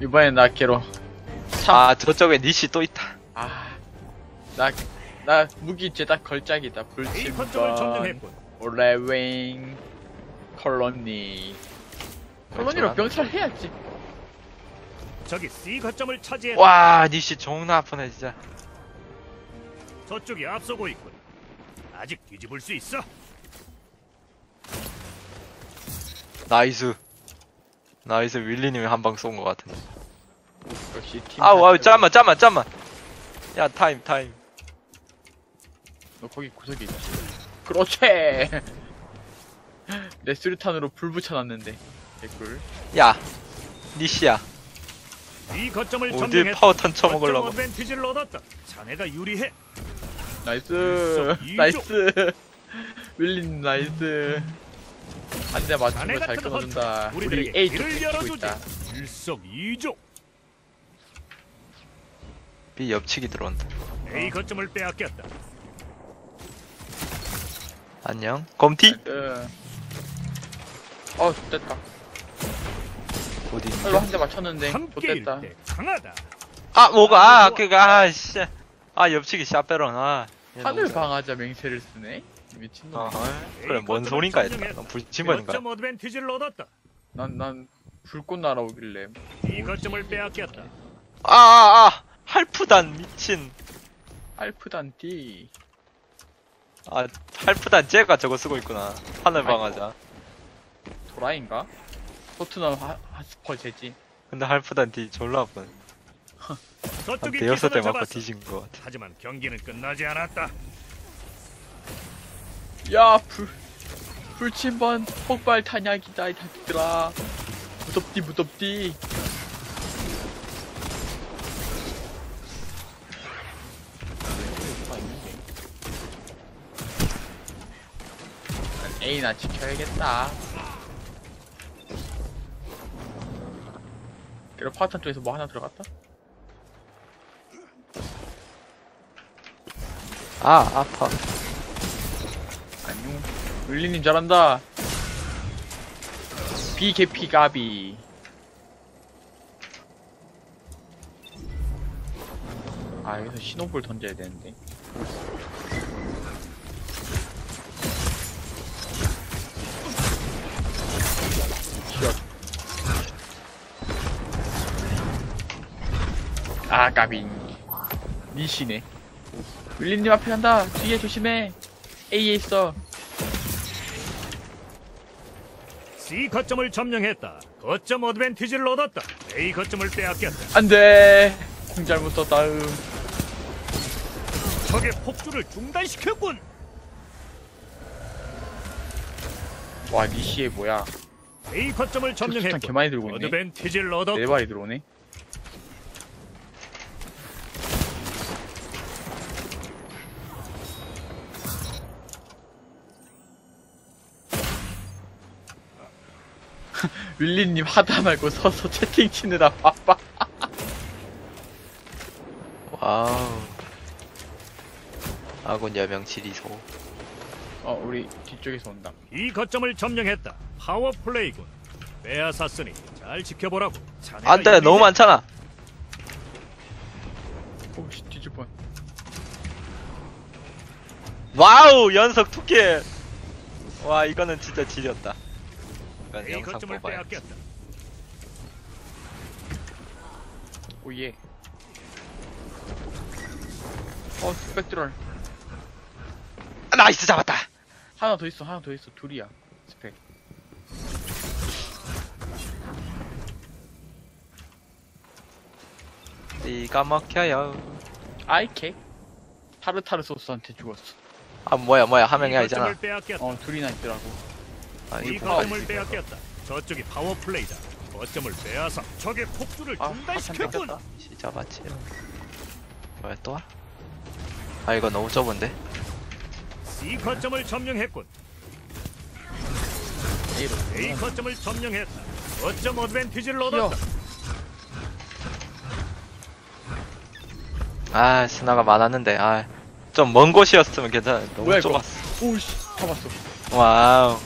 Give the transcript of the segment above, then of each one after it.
이번엔 나 걔로. 참. 아 저쪽에 니시 또 있다 아. 나, 나 무기 죄다 걸작이다. 불침번. 점령했군. 레윙. 컬러니. 컬러니로 병살 해야지. 저기 C 거점을 차지했다. 와 니시 존나 아프네 진짜 저쪽이 앞서고 있군. 아직 뒤집을 수 있어. 나이스 나이스 윌리님이 한 방 쏜 것 같은데 역시 팀. 아우 아우 잠깐만 잠깐만 잠깐만 야 타임 타임 너 거기 구석에 있지. 그렇지! 내 수류탄으로 불 붙여놨는데. 개꿀. 야 니시야 이 거점을 어디 점령했다. 파워 턴 거점 쳐먹으려고 어드밴티지를 얻었다. 자네가 유리해. 나이스! 나이스! 윌린 나이스. 한대 맞추고 자네 잘 끊어준다. 우리 A 쪽 길을 지키고 열어주지. 있다. 일석이조. B 옆치기 들어온다 A 거점을 빼앗겼다. 안녕 검티 나이스. 어, 됐다. 어디 있냐 한대 맞췄는데. 됐다. 때 강하다. 아 뭐가 아 그가 아 씨 아 옆치기 샷배런 아얘 하늘 방하자 맹세를 쓰네? 미친놈. 어, A 그래 뭔 소린가 했다. 넌 불침번인가 거점 어드밴티지를 얻었다. 난, 난, 불꽃 날아오길래. 이 거점을 빼앗겼다. 아 아 아 할프단 미친 알프단 D. 아 할프단 쟤가 저거 쓰고 있구나 하늘 방하자 도라인가? 토트넘 하, 하스퍼 제지. 근데 할프단 D 졸라 아픈 한 저쪽이 대여섯 대 기선을 맞고 잡았어. 뒤진 것 같아 하지만 경기는 끝나지 않았다. 야, 불, 불침번 폭발 탄약이다, 이 닭들아. 무섭디, 무섭디. 난 A나 지켜야겠다. 그리고 파탄 쪽에서 뭐 하나 들어갔다? 아 아파. 윌리님 잘한다. 비개피 가비. 아, 여기서 신호불 던져야 되는데. 샷. 아, 가비. 니시네. 윌리님 앞에 간다. 뒤에 조심해. A에 있어. C 거점을 점령했다. 거점 어드밴티지를 얻었다. A 거점을 빼앗겼다. 안돼. 공 잘못 썼다. 음. 적의 폭주를 중단시켰군. 와 니시에 뭐야? A 거점을 수탄 점령했고 많이 들고 있네. 어드밴티지를 얻었고 네 발이 들어오네. 윌리님 하다 말고 서서 채팅 치느라 바빠. 와우 아군 여명 지리소 어 우리 뒤쪽에서 온다. 이 거점을 점령했다. 파워 플레이군. 빼앗았으니 잘 지켜보라고. 자네가 안돼 유리해. 너무 많잖아 오씨 뒤질 뻔. 와우 연속 투킬 와 이거는 진짜 지렸다 이건 A 영상 거점을 뽑아야 빼앗겼다. 오예. 어 스펙트럴. 아, 나이스 잡았다 하나 더 있어 하나 더 있어 둘이야 스펙. 이가 먹혀요 아이케. 타르타르 소스한테 죽었어. 아 뭐야 뭐야 한 명이 이 아니잖아 빼앗겼다. 어 둘이나 있더라고. 아이 있을 빼앗겼다. 저쪽이 파워 플레이다. 거점을 빼앗아 적의 폭주를 아, 중단시켰군. 깜짝이야. 시잡았지 뭐야 또 와? 아 이거 너무 좁은데 C 거점을 점령했군. A로. A 거점을 점령했다. 거점 어드밴티지를. 얻었다. 아 스나가 많았는데 아 좀 먼 곳이었으면 괜찮아 너무 뭐야, 이거? 좁았어 오씨 잡았어. 와우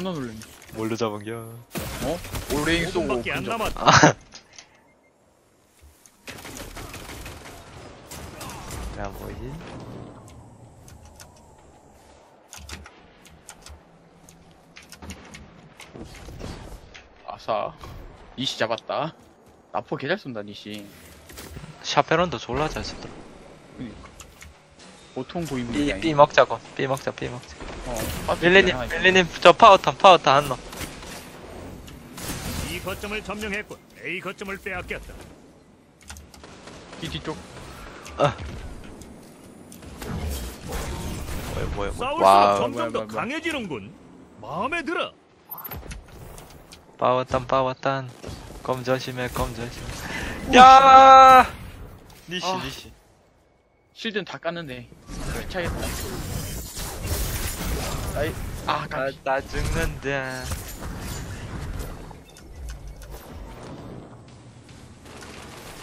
존나 놀래. 뭘로 잡은겨? 어? 올레잉 쏘고. 근접. 야 뭐지? 아싸. 니씨 잡았다. 나포 개잘 쏜다 니씨 샤페론도 졸라 잘 쓰더라. 그러니까. 보통 보입니다. 삐 먹자고, 삐 먹자. 삐 먹자. 어, 밀리님, 이거. 밀리님, 저 파워탄, 파워탄 한 놈. B 거점을 점령했군. A 거점을 빼앗겼다. 뒤 뒤쪽. 뭐야, 뭐야, 뭐야. 싸울수록 와우. 점점 뭐야, 더 뭐야, 뭐야. 강해지는군. 마음에 들어. 파워탄, 파워탄. 검 조심해, 검 조심해. 야! 니시, 아. 니시. 실드는 다 깠는데. 차겠다. 나이, 아, 나, 깜나 죽는다.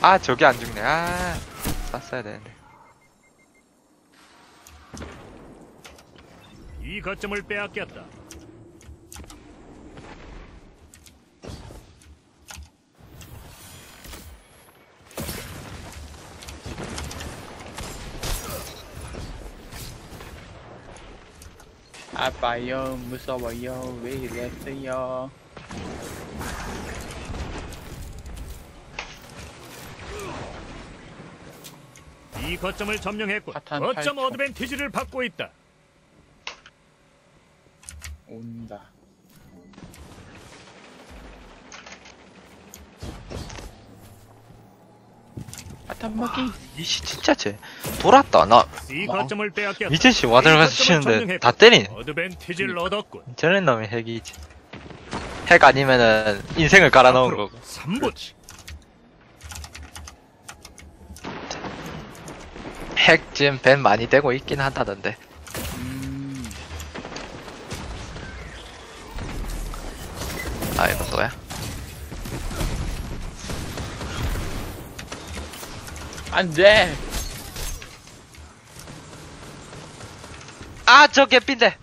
아, 저기 안 죽네. 아, 쐈어야 되는데. 이 거점을 빼앗겼다. 아빠요, 무서워요. 왜 이랬어요? 이 거점을 점령했군. 파탄 거점. 어드밴티지를 받고 있다. 온다. 아탄 먹기. 니시 진짜 쟤 돌았다. 나 C 어. 거점을 빼앗겼다. 미제씨 와들 가서 치는데. 다 때리네. 어드밴티지를 얻었군. 저런 놈이 핵이지. 핵 아니면은 인생을 깔아놓은 앞으로 거고. 3분. 핵 지금 밴 많이 되고 있긴 한다던데. 안 돼! 아 저 개핀데.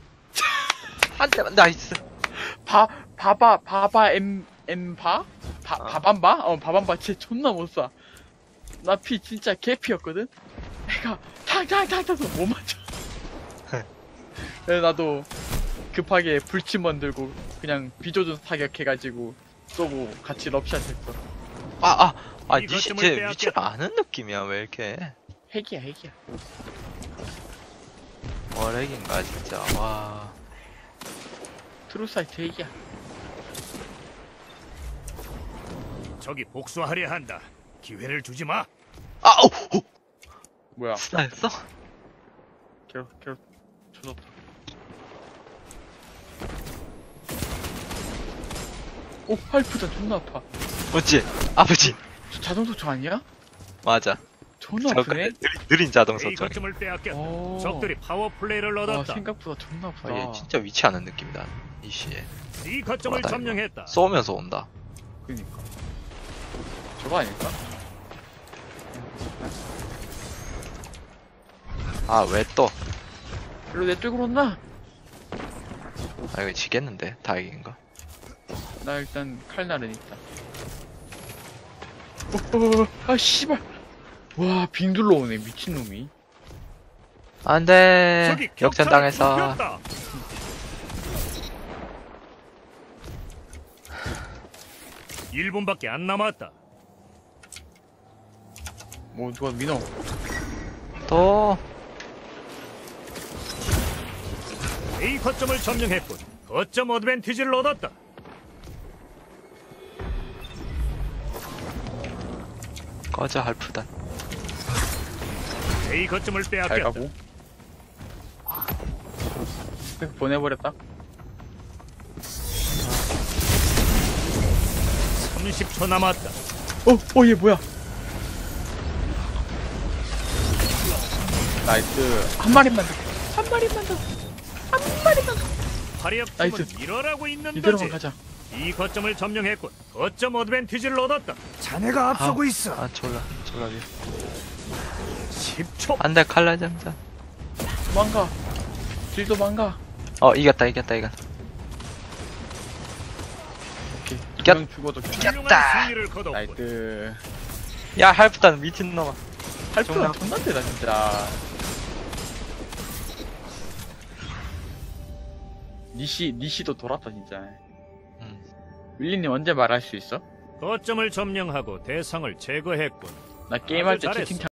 한 대만 nice. 바, 바바, 바바, 엠, 엠바? 바, 어. 바밤바? 어, 바밤바 쟤 존나 못 쏴. 나 피 진짜 개피였거든? 내가 탕탕탕 타서 못 맞춰. 그래서 나도 급하게 불침번 들고 그냥 비조준 사격해가지고 쏘고 같이 럽샷 했어. 아 아. 아쟤 빼앗겼다. 위치를 아는 느낌이야 왜 이렇게? 핵이야, 핵이야. wall핵인가 진짜. 와. Truesight 핵이야. 저기 복수하려 한다. 기회를 주지 마. 아 오. 오. 뭐야, 스나였어? 괴롭, 괴롭, 조졌다. 오, 할프다 존나 아파. 뭐지? 아버지. 저 자동 소총 아니야? 맞아. 존나 저 아프네? 느린, 느린 자동 A 소총. 거점을 빼앗겼다. 오. 적들이 파워 플레이를 와, 얻었다. 생각보다 존나 아프다. 아, 얘 진짜 위치 아는 느낌이다. 니시에. C 거점을 맞다, 이거. 점령했다. 쏘면서 온다. 그니까. 저거 아닐까? 아 왜 또? 일로 내 뚫고 온나? 아 이거 지겠는데 다행인가? 나 일단 칼날은 있다. 어, 어, 어, 아, 씨발. 와, 빙 둘러 오네, 미친놈이. 안돼. 저기 역전 당해서. 1분밖에 안 남았다. 뭐, 누가 민호. 또 A 거점을 점령했군. 거점 어드밴티지를 얻었다. 꺼져 할프단. A 거점을 잘 빼앗겼다. 가고. 보내버렸다. 30초 남았다. 어, 어, 얘 뭐야? Nice. 한 마리만 더. 한 마리만 더. 한 마리만 더. 화력팀은 Nice. 일어나고 있는 이대로만 거지. 가자. 이 거점을 점령했군. 거점 어드밴티지를 얻었다. 자네가 앞서고 있어. 아 졸라 졸라 위. 10초. 안돼 칼날 장전. 도망가. 딜 도 망가. 어 이겼다 이겼다 이겼다. 오케이. 이겼- 두명 죽어도 괜찮아. 이겼다. Nice. 야 할프단 미친 놈아. 발표가 정답. 존나 세다 진짜 니시 니시도 돌았다 진짜 음. 윌리님 언제 말할 수 있어? 거점을 점령하고 대상을 제거했군. 나 게임할 때 아주 잘했어. 채팅창